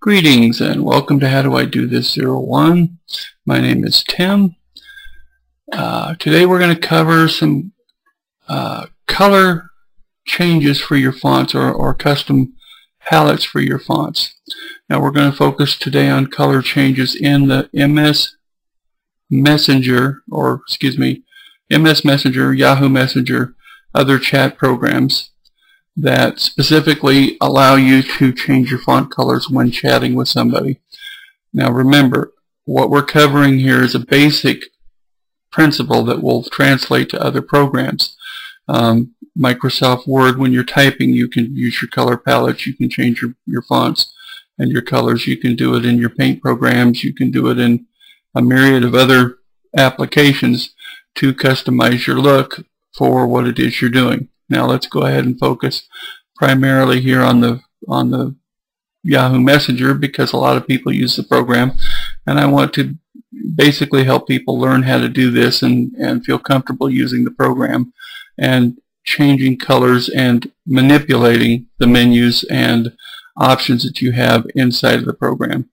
Greetings and welcome to How Do I Do This 01. My name is Tim. Uh, today we're going to cover some uh, color changes for your fonts or, or custom palettes for your fonts. Now we're going to focus today on color changes in the MS Messenger or excuse me MS Messenger, Yahoo Messenger, other chat programs that specifically allow you to change your font colors when chatting with somebody. Now remember, what we're covering here is a basic principle that will translate to other programs. Um, Microsoft Word, when you're typing, you can use your color palettes, you can change your, your fonts and your colors. You can do it in your paint programs, you can do it in a myriad of other applications to customize your look for what it is you're doing. Now let's go ahead and focus primarily here on the on the Yahoo Messenger because a lot of people use the program and I want to basically help people learn how to do this and, and feel comfortable using the program and changing colors and manipulating the menus and options that you have inside of the program.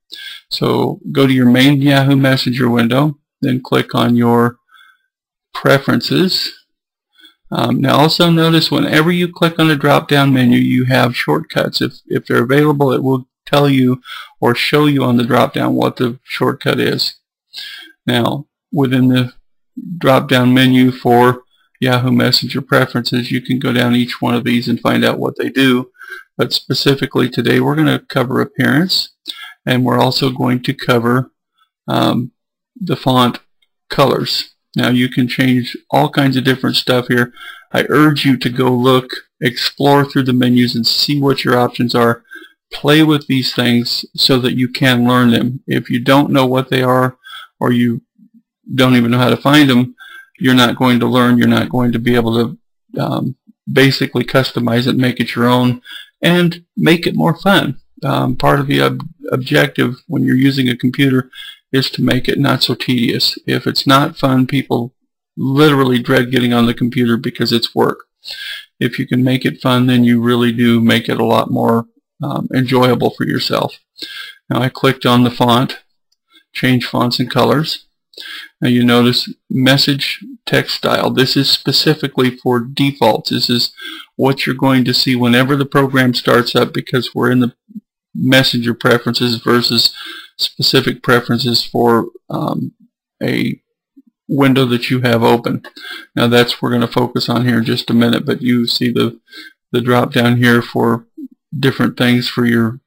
So go to your main Yahoo Messenger window, then click on your preferences um, now also notice whenever you click on the drop-down menu you have shortcuts. If, if they're available it will tell you or show you on the drop-down what the shortcut is. Now within the drop-down menu for Yahoo Messenger preferences you can go down each one of these and find out what they do. But specifically today we're going to cover appearance and we're also going to cover um, the font colors. Now you can change all kinds of different stuff here. I urge you to go look, explore through the menus and see what your options are. Play with these things so that you can learn them. If you don't know what they are or you don't even know how to find them, you're not going to learn. You're not going to be able to um, basically customize it, make it your own, and make it more fun. Um, part of the ob objective when you're using a computer is to make it not so tedious. If it's not fun, people literally dread getting on the computer because it's work. If you can make it fun, then you really do make it a lot more um, enjoyable for yourself. Now I clicked on the font, change fonts and colors. Now you notice message text style. This is specifically for defaults. This is what you're going to see whenever the program starts up because we're in the messenger preferences versus specific preferences for um, a window that you have open. Now that's we're going to focus on here in just a minute, but you see the the drop down here for different things for your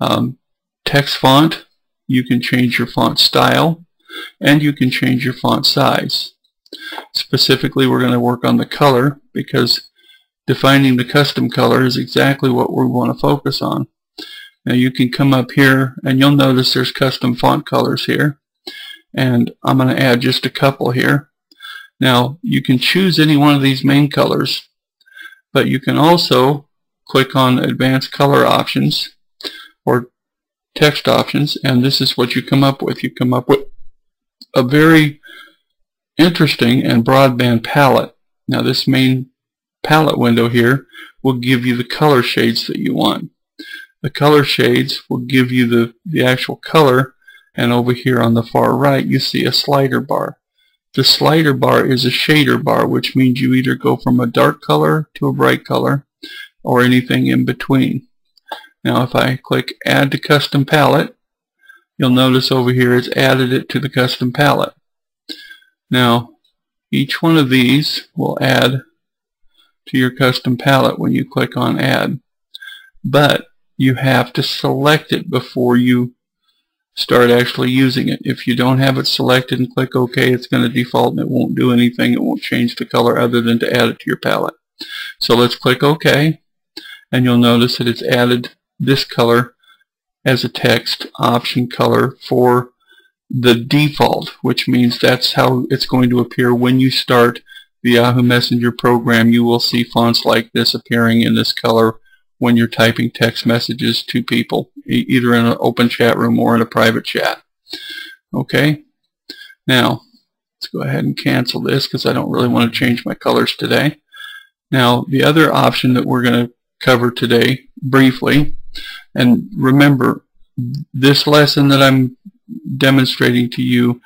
um, text font. You can change your font style and you can change your font size. Specifically we're going to work on the color because defining the custom color is exactly what we want to focus on. Now you can come up here and you'll notice there's custom font colors here and I'm going to add just a couple here. Now you can choose any one of these main colors but you can also click on advanced color options or text options and this is what you come up with. You come up with a very interesting and broadband palette. Now this main palette window here will give you the color shades that you want. The color shades will give you the, the actual color and over here on the far right you see a slider bar. The slider bar is a shader bar which means you either go from a dark color to a bright color or anything in between. Now if I click add to custom palette you'll notice over here it's added it to the custom palette. Now each one of these will add to your custom palette when you click on add. But you have to select it before you start actually using it. If you don't have it selected and click OK, it's going to default and it won't do anything. It won't change the color other than to add it to your palette. So let's click OK and you'll notice that it's added this color as a text option color for the default, which means that's how it's going to appear when you start the Yahoo Messenger program. You will see fonts like this appearing in this color when you're typing text messages to people, either in an open chat room or in a private chat. Okay? Now, let's go ahead and cancel this because I don't really want to change my colors today. Now, the other option that we're going to cover today briefly, and remember, this lesson that I'm demonstrating to you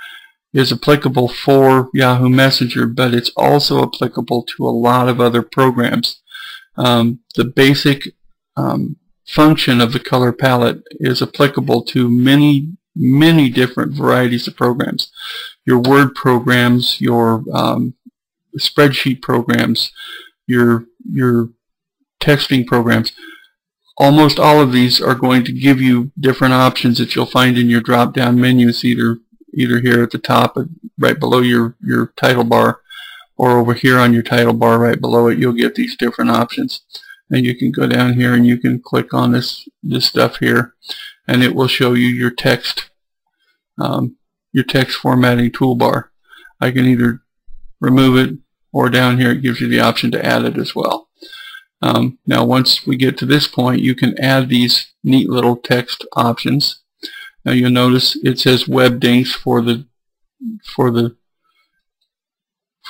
is applicable for Yahoo Messenger, but it's also applicable to a lot of other programs. Um, the basic um, function of the color palette is applicable to many, many different varieties of programs. Your Word programs, your um, spreadsheet programs, your, your texting programs. Almost all of these are going to give you different options that you'll find in your drop-down menus, either either here at the top, right below your, your title bar, or over here on your title bar right below it, you'll get these different options. And you can go down here and you can click on this, this stuff here, and it will show you your text, um, your text formatting toolbar. I can either remove it, or down here it gives you the option to add it as well. Um, now once we get to this point, you can add these neat little text options now you'll notice it says Webdings for the for the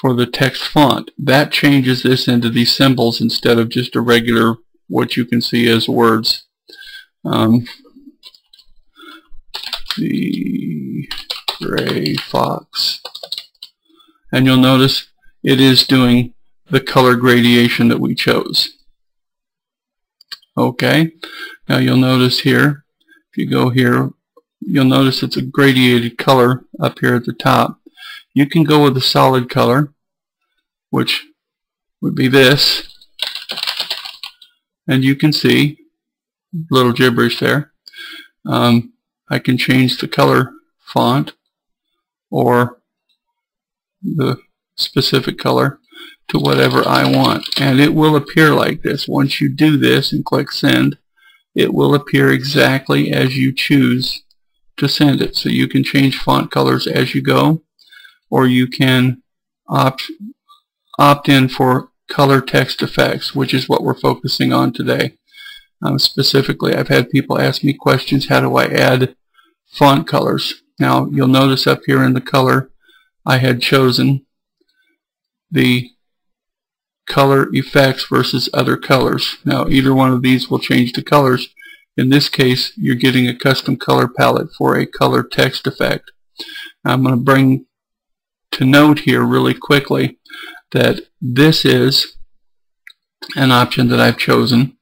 for the text font. That changes this into these symbols instead of just a regular what you can see as words. Um, the gray fox. And you'll notice it is doing the color gradation that we chose. Okay, now you'll notice here, if you go here, you'll notice it's a gradiated color up here at the top. You can go with a solid color, which would be this, and you can see little gibberish there. Um, I can change the color font or the specific color to whatever I want and it will appear like this once you do this and click send it will appear exactly as you choose to send it. So you can change font colors as you go, or you can opt, opt in for color text effects, which is what we're focusing on today. Um, specifically, I've had people ask me questions, how do I add font colors? Now, you'll notice up here in the color, I had chosen the color effects versus other colors. Now, either one of these will change the colors, in this case, you're getting a custom color palette for a color text effect. I'm going to bring to note here really quickly that this is an option that I've chosen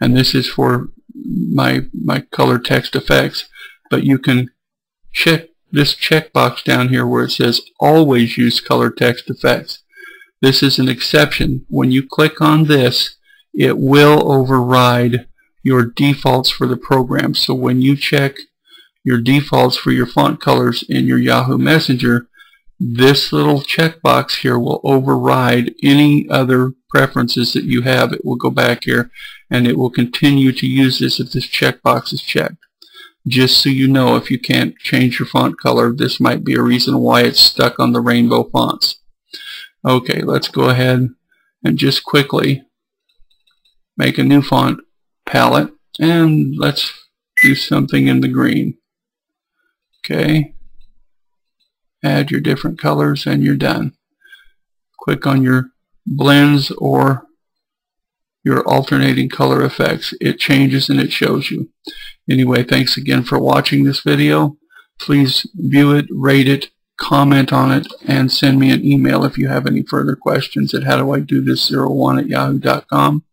and this is for my my color text effects but you can check this checkbox down here where it says always use color text effects this is an exception when you click on this it will override your defaults for the program. So when you check your defaults for your font colors in your Yahoo Messenger, this little checkbox here will override any other preferences that you have. It will go back here and it will continue to use this if this checkbox is checked. Just so you know, if you can't change your font color, this might be a reason why it's stuck on the rainbow fonts. Okay, let's go ahead and just quickly make a new font palette and let's do something in the green. Okay. Add your different colors and you're done. Click on your blends or your alternating color effects. It changes and it shows you. Anyway, thanks again for watching this video. Please view it, rate it, comment on it, and send me an email if you have any further questions at how do I do this 01 at yahoo.com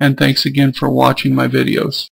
and thanks again for watching my videos.